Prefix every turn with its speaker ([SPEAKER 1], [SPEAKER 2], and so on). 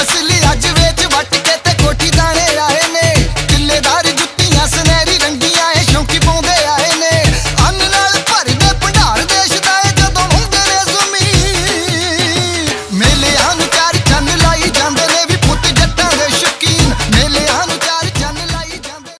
[SPEAKER 1] Hustle